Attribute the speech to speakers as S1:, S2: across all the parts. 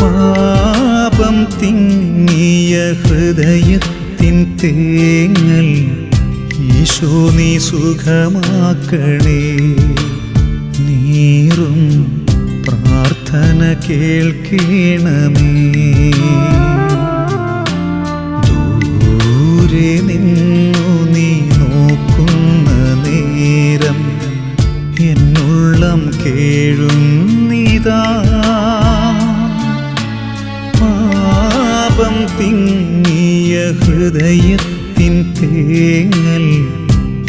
S1: പാപം തിങ്ങിയ ഹൃദയത്തിൻ തേങ്ങൽ ഈശോ നീ സുഖമാക്കണേ. നീറും പ്രാർത്ഥന കേൾക്കണമേ. എന്നുള്ളം കേഴുന്നിതാ. പാപം തിങ്ങിയ ഹൃദയത്തിൻ തേങ്ങൽ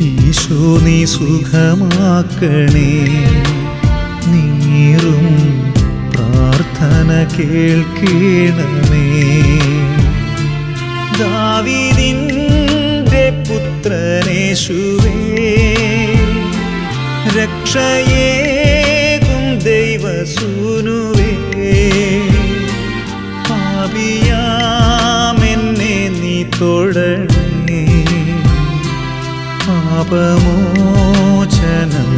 S1: ഈശോ നീ സുഖമാക്കണേ. നീറും പ്രാർത്ഥന കേൾക്കണമേ. ദാവിദിന്റെ പുത്രനേശുവേ. രക്ഷയേകും ദൈവസൂനുവേ. പാപിയാമെന്നെ നീ തൊടണേ പാപമോചനം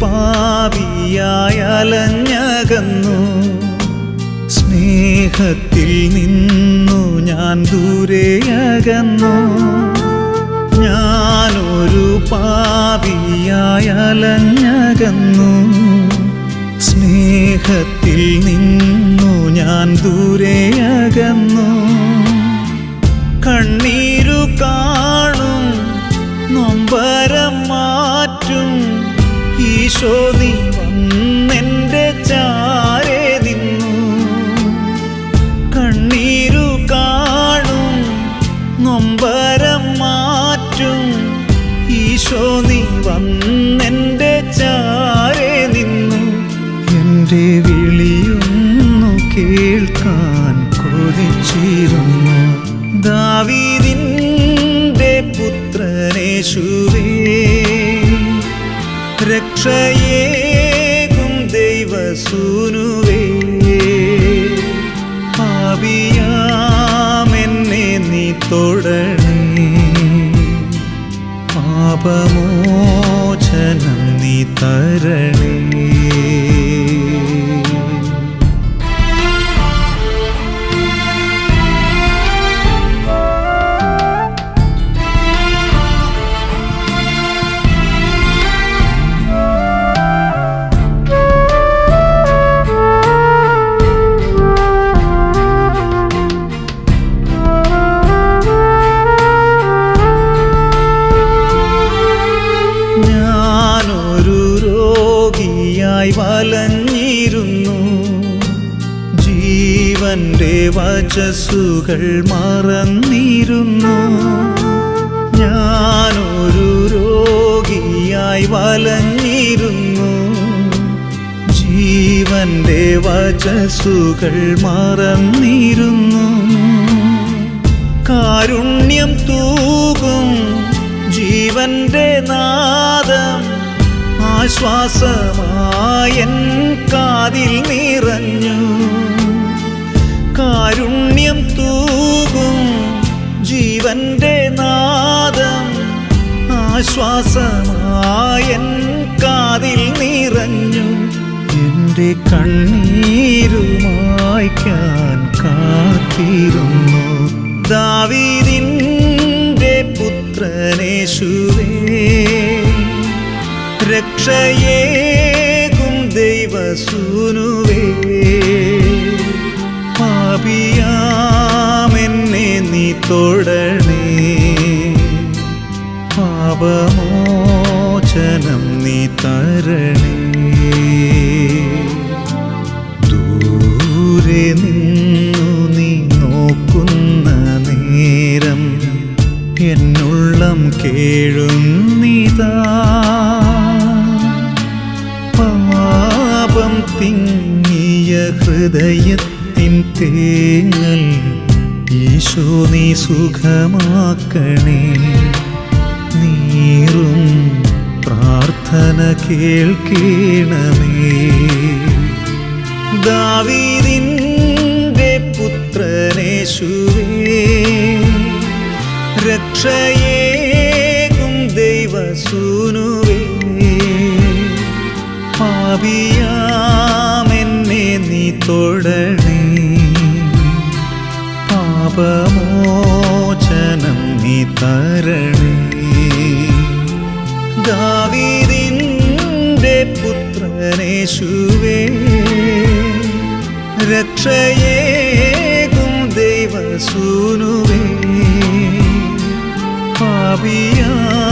S1: പാപിയായി അലഞ്ഞകന്നു. സ്നേഹത്തിൽ നിന്നു ഞാൻ ദൂരെയകന്നു ഞാനൊരു പാപിയായി അലഞ്ഞകന്നു. സ്നേഹത്തിൽ നിന്നു ഞാൻ ദൂരെയകന്നു കണ്ണീരു കാണും നൊമ്പരം ഈശോ നീ വന്നെന്റെ ചാരെ നിന്നു. കണ്ണീരു കാണും നൊമ്പരം മാറ്റും. ഈശോ നീ വന്നെന്റെ ചാരെ നിന്നു. എന്റെ വിളിയൊന്നു കേൾക്കാൻ കൊതിച്ചിരുന്നു. ദാവീദിന്റെ പുത്രനേശുവേ രക്ഷയേകും ദൈവസൂനുവേ. പാപിയാമെന്നെ നീ തൊടണേ പാപമോചനം വലഞ്ഞിരുന്നു ജീവന്റെ വചസ്സുകൾ മറന്നിരുന്നു. ഞാനൊരു രോഗിയായി വലഞ്ഞിരുന്നു. ജീവന്റെ വചസ്സുകൾ മറന്നിരുന്നു. കാരുണ്യം തൂകും ജീവന്റെ നാദം. ആശ്വാസമായൻ കാതിൽ നിറഞ്ഞു. കാരുണ്യം തൂകും ജീവന്റെ നാദം. ആശ്വാസമായൻ കാതിൽ നിറഞ്ഞു. എന്റെ കണ്ണീരുമായ്ക്കാൻ കാത്തിരുന്നു. ദാവീദിന്റെ പുത്രനേശുവേ രക്ഷയേകും ദൈവസൂനുവേ പാപിയാമെന്നെ നീ തൊടണേ. പാപമോചനം നീ തരണേ. ദൂരെ നിന്നു നീ നോക്കുന്ന നേരം എന്നുള്ളം കേഴും പാപം തിങ്ങിയ ഹൃദയത്തിൻ തേങ്ങൽ. ഈശോ നീ സുഖമാക്കണേ. നീറും പ്രാർത്ഥന കേൾക്കണമേ. ദാവീദിന്റെ പുത്രനേശുവേ രക്ഷയേകും ദൈവസൂനുവേ. നീ തൊടണേ. പാപമോചനം നീ തരണേ. ദാവീദിന്റെ പുത്രനേശുവേ രക്ഷയേകും ദൈവസൂനുവേ. പാപിയാമെന്നെ